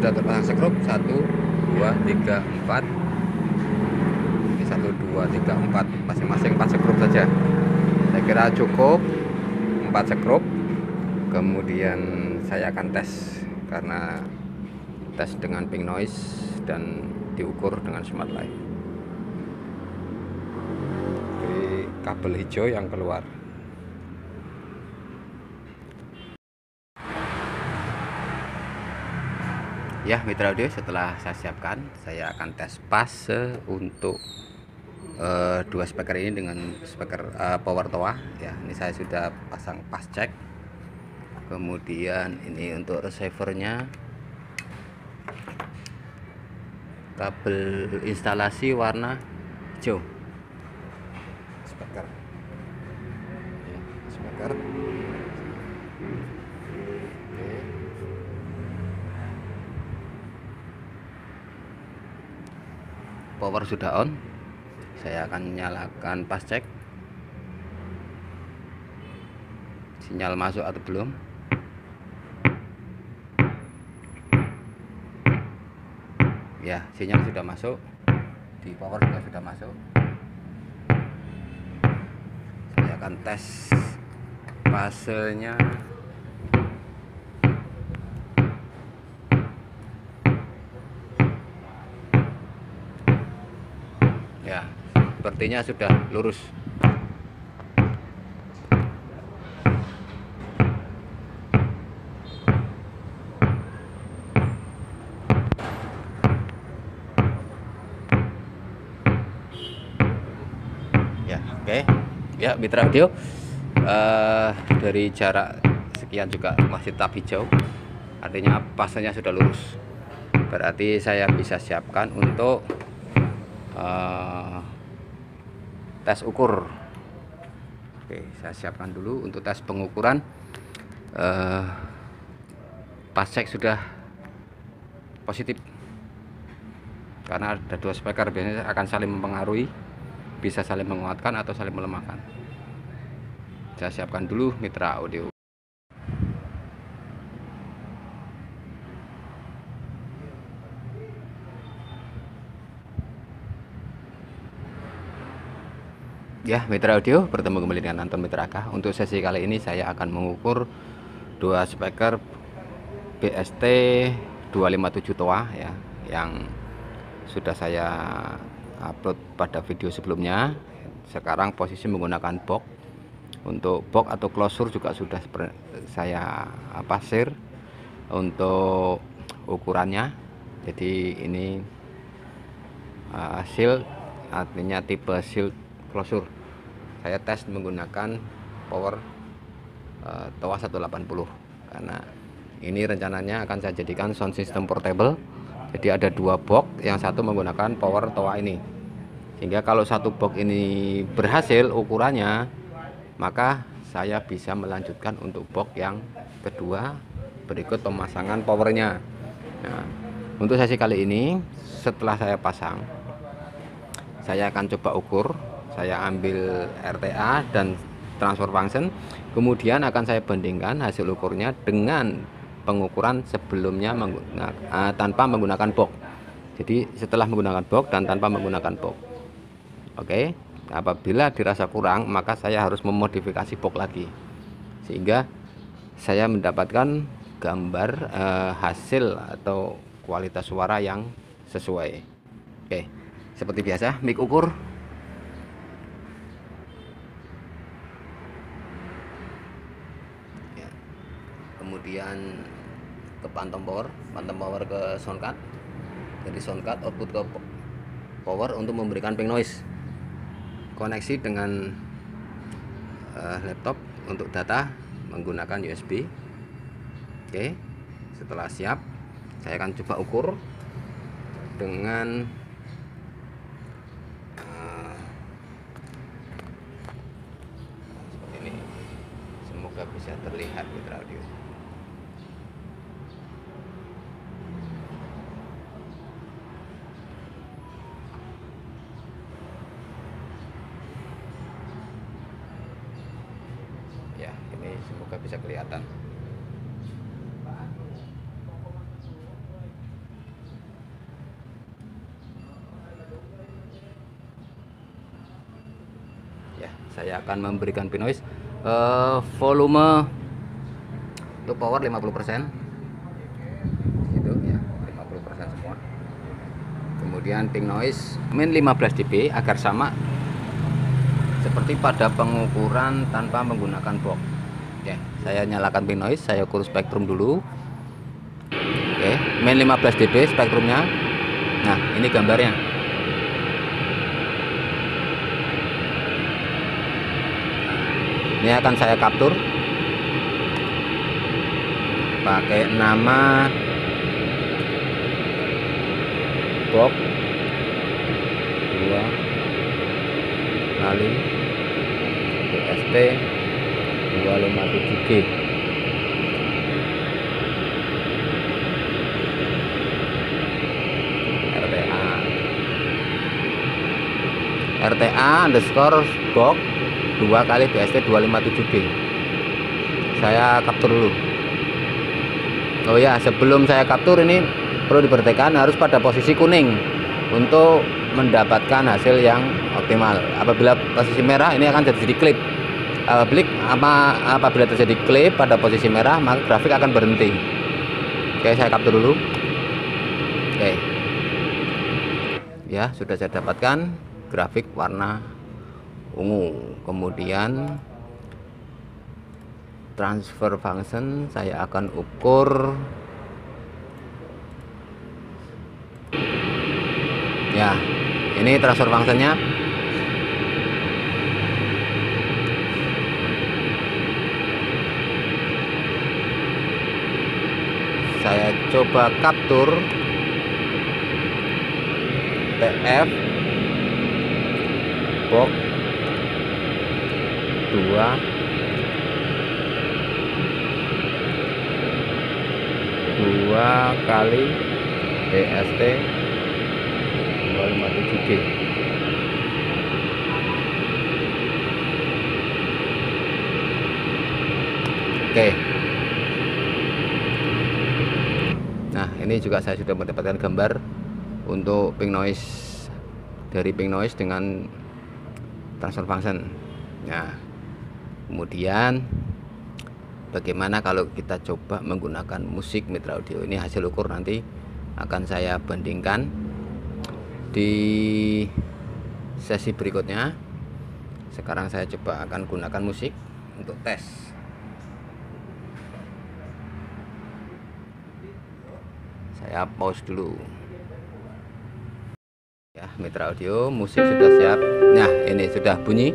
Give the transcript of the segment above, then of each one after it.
sudah terpasang sekrup 1 2 3 4 ini 1 2 3 4 masing-masing 4 sekrup saja. Saya kira cukup 4 sekrup kemudian saya akan tes karena tes dengan pink noise dan diukur dengan smart light. Kabel hijau yang keluar ya mitra audio setelah saya siapkan saya akan tes fase untuk uh, dua speaker ini dengan speaker uh, power toa. Ya ini saya sudah pasang pas cek. Kemudian ini untuk receivernya. Kabel instalasi warna hijau. Speaker. Ya, speaker power sudah on saya akan nyalakan pas cek sinyal masuk atau belum? Ya sinyal sudah masuk. Di power juga sudah masuk. Saya akan tes fasenya ya sepertinya sudah lurus. Ya oke. Okay. ya mitra audio. Uh, dari jarak sekian juga masih tetap hijau. Artinya pasnya sudah lurus. Berarti saya bisa siapkan untuk uh, tes ukur. Oke saya siapkan dulu untuk tes pengukuran. Uh, pas cek sudah positif. Karena ada dua speaker biasanya akan saling mempengaruhi bisa saling menguatkan atau saling melemahkan. Saya siapkan dulu mitra audio Ya, Mitra Audio bertemu kembali dengan Anton Mitra K. Untuk sesi kali ini saya akan mengukur dua speaker BST 257 TOA ya, yang sudah saya upload pada video sebelumnya. Sekarang posisi menggunakan box. Untuk box atau closure juga sudah saya apa share untuk ukurannya. Jadi ini uh, shield artinya tipe shield closure. Saya tes menggunakan power uh, TOA 180 karena ini rencananya akan saya jadikan sound system portable. Jadi ada dua box. Yang satu menggunakan power TOA ini. Sehingga kalau satu box ini berhasil ukurannya maka saya bisa melanjutkan untuk box yang kedua berikut pemasangan powernya. Nah untuk sesi kali ini setelah saya pasang saya akan coba ukur saya ambil RTA dan transfer function. Kemudian akan saya bandingkan hasil ukurnya dengan pengukuran sebelumnya menggunakan, uh, tanpa menggunakan box. Jadi setelah menggunakan box dan tanpa menggunakan box. Oke? Apabila dirasa kurang maka saya harus memodifikasi box lagi. Sehingga saya mendapatkan gambar uh, hasil atau kualitas suara yang sesuai. Oke? Seperti biasa mic ukur kemudian ke phantom power phantom power ke soundcard. Dari soundcard output ke power untuk memberikan ping noise koneksi dengan uh, laptop untuk data menggunakan USB oke setelah siap saya akan coba ukur dengan uh, seperti ini. Semoga bisa terlihat mitra audio kelihatan. Ya saya akan memberikan pinois. Uh, volume untuk power 50% itu ya, kemudian ping noise min 15 dB agar sama seperti pada pengukuran tanpa menggunakan box saya nyalakan pink noise saya ukur spektrum dulu. Oke min 15 dB spektrumnya. Nah ini gambarnya. Ini akan saya capture. Pakai nama box 2 kali BST 257G RTA. RTA underscore box 2 kali BST 257G saya capture dulu. Oh ya sebelum saya capture ini perlu diperhatikan harus pada posisi kuning untuk mendapatkan hasil yang optimal. Apabila posisi merah ini akan jadi klip apabila, apa, apabila terjadi klip pada posisi merah maka grafik akan berhenti. Oke saya capture dulu. Oke. Ya sudah saya dapatkan grafik warna ungu. Kemudian transfer function saya akan ukur. Ya ini transfer functionnya saya coba capture TF box 2 dua kali BST 257G Oke. Nah ini juga saya sudah mendapatkan gambar untuk pink noise dari pink noise dengan transfer function. Nah kemudian bagaimana kalau kita coba menggunakan musik mitra audio? Ini hasil ukur nanti akan saya bandingkan di sesi berikutnya. Sekarang saya coba akan gunakan musik untuk tes saya pause dulu. Ya mitra audio musik sudah siap. Nah ini sudah bunyi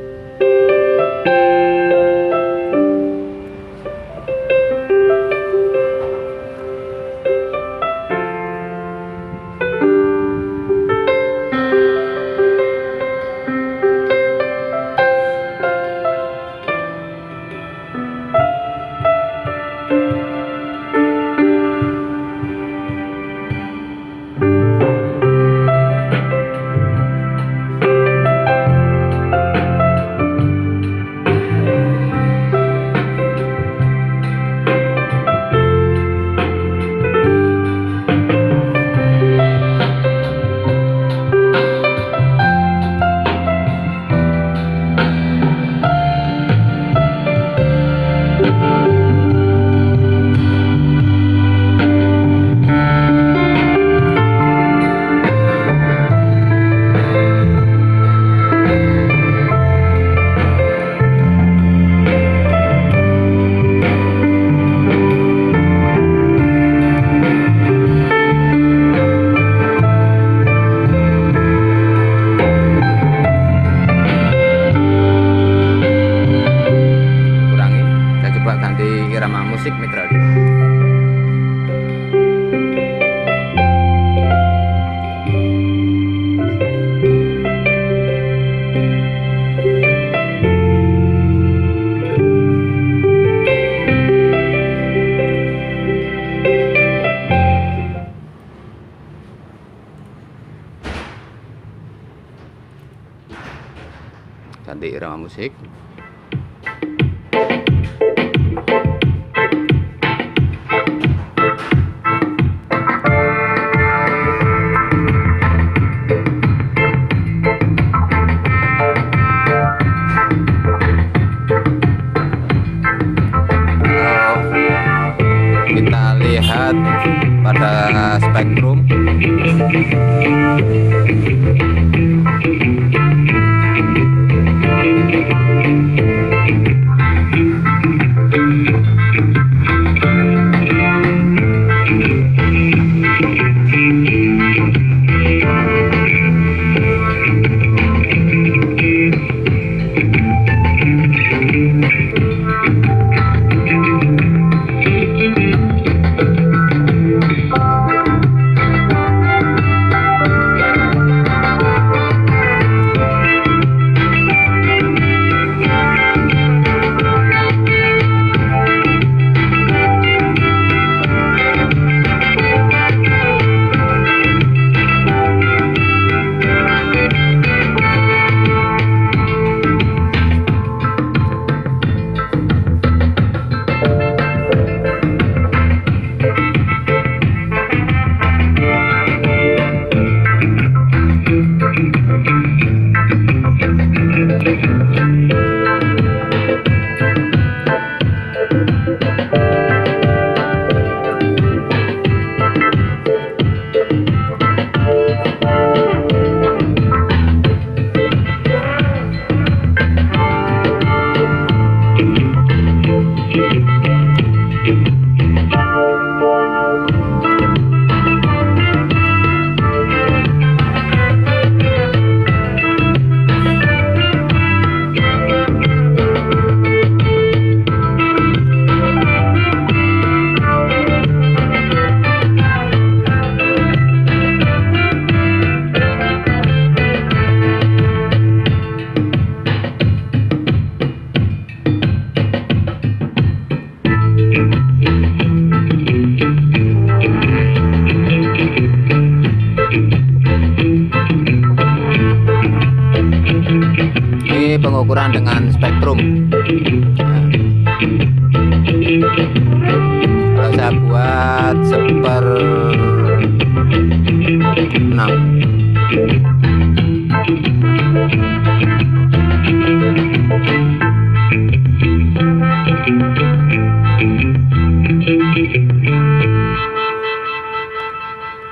ganti irama musik kita lihat pada spektrum. Pengukuran dengan spektrum. Kalau saya buat seper 6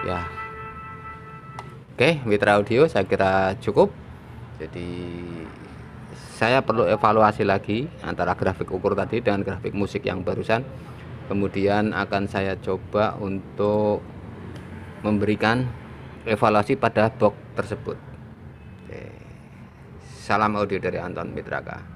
ya. Oke mitra audio saya kira cukup. Jadi saya perlu evaluasi lagi antara grafik ukur tadi dengan grafik musik yang barusan. Kemudian akan saya coba untuk memberikan evaluasi pada box tersebut. Oke. salam audio dari Anton Mitraka